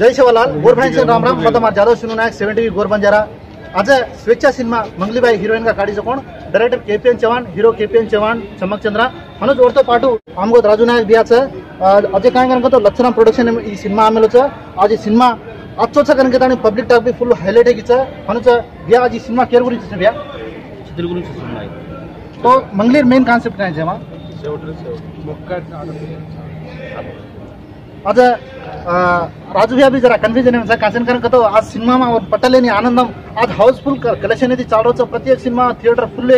ಜೈ ಶಿವಲಾಲ್ ಗೋರ್ಭಾಯ್ ಸಿಂಗ್ ರಾಮ್ ರಾಮ್ ಮತ್ತು ಮಾರು ಜಾಧವ್ ಸಿನ್ಹು ನಾಯಕ್ સેવન ટીવી ગોર બંજારા આજે સ્વેચ્છા સિનેમા મંગલીબાઈ હિરોઈનના કાઢીજો કોણ director KPN Chauhan hero KPN Chauhan Chamak Chandra Manoj ઓરતો પાટુ આમગોદ Raju નાયક દિયા છે આજે કાંઈ કనుక તો લક્ષરામ પ્રોડક્શન એ સિનેમા આમેલો છે આજે સિનેમા આછો છે કనుక તાણી પબ્લિક ટાક બી ફૂલ હાઇલાઇટ હેગી છે મનોજ વ્યા આજે સિનેમા કેર ગુરી છે વ્યા છત્રી ગુરી છે તો મંગલીર મેઇન કોન્સેપ્ટ કાંઈ છે એમાં મોક્કા राजू भैया भी जरा कन्फ्युजन आहे कासन कारण का तो आज सिनेमा पटलेनी आनंदम, आज हाऊसफुल कलेक्शन आहे चालवचं प्रत्येक सिनेमा थिएटर फुल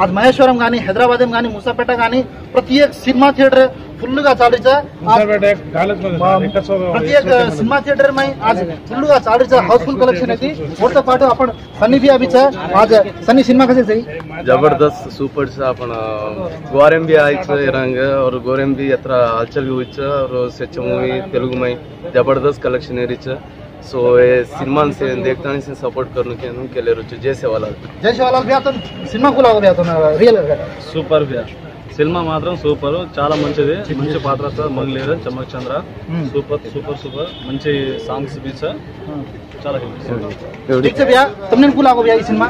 అది మహేశ్వరం కానీ హైదరాబాద్ కానీ ముసాపేట కానీ ప్రతి సినిమా థియేటర్ ఫుల్ గా చాడీచా ప్రతి సినిమా థియేటర్ మై आज फुल्लू हाउसफुल कलेक्शन है अपन सनी भी अभी आज सनी सिनेमा कैसे सही ज़बरदस्त सुपर से अपन गोरेम भी आई छे रंग और गोरेम भी यात्रा हलचल हुई छे और सच मूवी तेलुगु में ज़बरदस्त कलेक्शन है छे सो ये सिनेमा से देखता से सपोर्ट करने के हम केले रुचि जय सेवालाल जय शिवालाल भी आता సినిమా కూడా भी आता रियल సూపర్ బియర్ సినిమా మాత్రం సూపర్ చాలా మంచిది మంచి పాత్ర సార్ మంగళీరు చమ్మక్ చంద్ర हम्म. సూపర్ సూపర్ సూపర్ మంచి సాంగ్స్ బీ సార్ చాలా హిట్ ठीक से भैया तुमने कुल लागो भैया ఈ సినిమా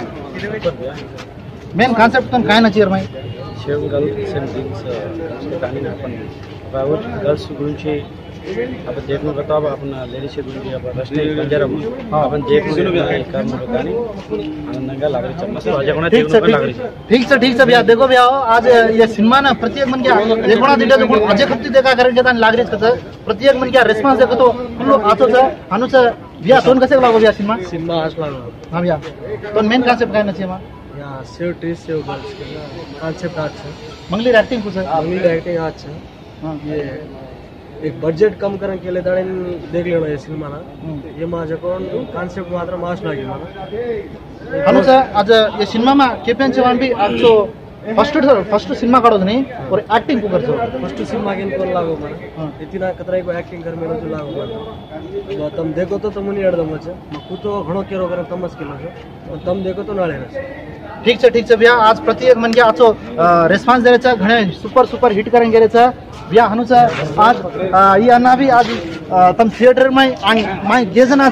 मेन कॉन्सेप्ट तुम काय नची Ramai same girl same things కానీ आपण प्राइवेट गर्ल्स अब जेब में बताओ अपना लेडीस ठीक से ठीक से भैया देखो भैया आज या सिनेमा ना प्रत्येक मन क्या देखोना दिले तो अजय खप्ती देखा करेन जेतान लागरीच कसं प्रत्येक मन क्या रिस्पॉन्स देखतो कुल्लो आतोचा अनुचा भैया सोन कसे लागो भैया सिनेमा? सिनेमा आज लागो। हाँ भैया। तो मेन कॉन्सेप्ट काय नसे मा या save tree save girls concept अच्छा मंगली राइटिंग कुछ मंगली राइटिंग अच्छा हाँ। ये ಈಗ ಬಡ್ಜೆಟ್ ಕಮ್ಮಿ ಕರಂಗೆ ಕೇಳಿದ್ದಾಳೆ ದೇಗ್ಲಿಲ್ಲ ಈ ಸಿನಿಮಾನ ಈ ಮಾಜಕೊಂಡು ಕಾನ್ಸೆಪ್ಟ್ ಮಾತ್ರ ಮಾಸ್ಟರ್ ಆಗಿಲ್ಲ ಹಲೋ ಸರ್ ಅದು ಈ ಸಿನಿಮಾ ಕೆಪಿಎನ್ ಚವಾನ್ ಬಿ ಅಷ್ಟು ಫಸ್ಟ್ ಸರ್ ಫಸ್ಟ್ ಸಿನಿಮಾ ಕಾಡೋದ್ನಿ ಅವ್ರ ಆಕ್ಟಿಂಗ್ ಕೂಗರ್ ಸರ್ ಫಸ್ಟ್ ಸಿನಿಮಾ ಗಿನ್ ಕೊಲ್ लागो मार इतना खतरा को एक्टिंग कर मेरे लागो मार तो तुम देखो तो तुम नहीं अड़दम छ मैं खुद तो घणो केरो कर तमस केलो छ तुम देखो तो नाले रस ठीक है ठीक है भैया आज प्रत्येक मन गया आजो रेस्पॉन्स दे रहे घने सुपर सुपर हिट करेंगे रहे भैया हनु आज ये अन्ना भी आज तम थिएटर में माई गेज ना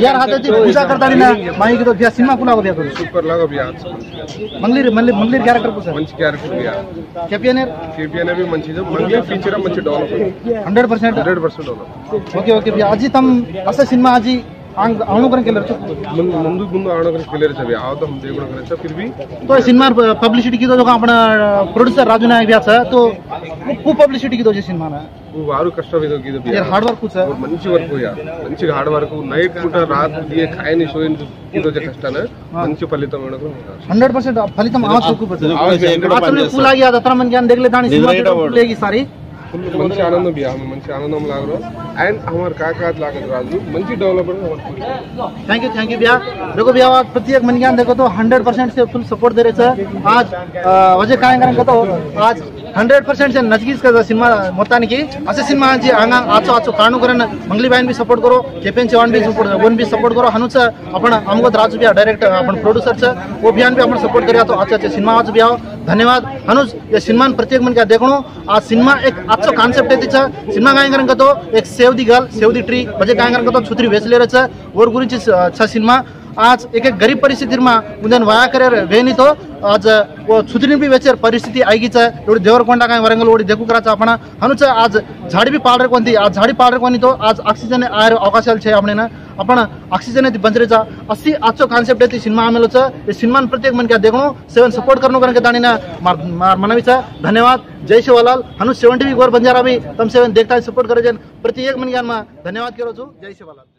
यार हाथ जी पूजा करता नहीं ना. माई की तो भैया सिनेमा कुना को भैया करो सुपर लगो भैया मंगली मंगली मंगली कैरेक्टर को मंच कैरेक्टर भैया. कैपियनर कैपियनर भी मंच जो मंगली फीचर मंच डॉलर 100% 100% डॉलर ओके ओके भैया आज तम असे सिनेमा आज अंग अणु करून केलं ముందు ముందు ముందు ఆడోగ్ర క్లియర్ చవి आवतो हम देखणं करायचं फिर भी तो सिनेमा पब्लिसिटी की जो आपण प्रोड्युसर राजू नायक भैयाचं तो खूप पब्लिसिटी की तो सिनेमा వారు కష్టం ఇది ఇది భయ్యా हार्ड वर्क कुछ మంచి వర్క్ భయ్యా మంచిగా హార్డ్ వర్క్ నైట్ పూట రాత్రి దిగే ఖాయని షోయిన్ ఈరోజు కష్టాన మంచి ఫలితం మనకు हंड्रेड पर्सेंट फलितम आवाज खूप फुल आगी आता तर म्हणजे देखले दाणी सिनेमा सारी మంచి ఆనందం భయ్యా మంచి ఆనందం లాగరు అండ్ हमार काका लागत राजू మంచి development thank you thank you भैया देखो भैया आज प्रत्येक मन ज्ञान देखो तो हंड्रेड पर्सेंट से फुल सपोर्ट दे रहे आज अं, वजह काय कारण का तो आज हंड्रेड ಪರ್ಸೆಂಟ್ ನಜಗೀಸ್ ಕದ ಸಿನಿಮಾ ಮೊತ್ತಾನಿಗೆ ಅಸೆ ಸಿನಿಮಾ ಜಿ ಹಂಗ ಆಚು ಆಚು ಕಾಣು ಕರನ್ ಮಂಗ್ಲಿ ಬಾಯನ್ ಬಿ ಸಪೋರ್ಟ್ ಕರೋ ಕೆಪೆನ್ वन बी सपोर्ट करो हनु अपन अमगत राजू भी डायरेक्ट अपन प्रोड्यूसर से वो बयान भी अपन सपोर्ट करो तो अच्छे सिनेमा आज भी आओ धन्यवाद। हनुज, ये सिनेमा प्रत्येक मन क्या देखो आज सिनेमा एक अच्छा कॉन्सेप्ट है तिचा सिनेमा गाय करन तो एक save the girl save the tree बजे गाय करन तो छुत्री वेस ले रहा और गुरी सिनेमा। आज एक एक गरीब परिस्थितीमा उद्यान वाया करेर वेणी तो आज, व बी वेचेर परिस्थिती ऐकीच एवढी देवरकोंडा काय वरंगल ओढी देखू करायचं आपण। हनुच आज झाडी बी पाडरे कोणती आज झाडी पाडरे कोणी तो आज ऑक्सिजन आयर अवकाशाला छे आपण आपण ऑक्सिजन ती बंजरेचा अशी आजचो कॉन्सेप्ट आहे सिनेमा आमेलोच ते सिनेमा प्रत्येक मन क्या देखणो, सेवन सपोर्ट करणं कारण की मार मनावीचा धन्यवाद। जय शिवलाल। हनु सेवन टीवी गोर बंजारा बी तम सेवन देखता सपोर्ट करे प्रत्येक मन ज्ञान धन्यवाद करो छु। जय शिवलाल।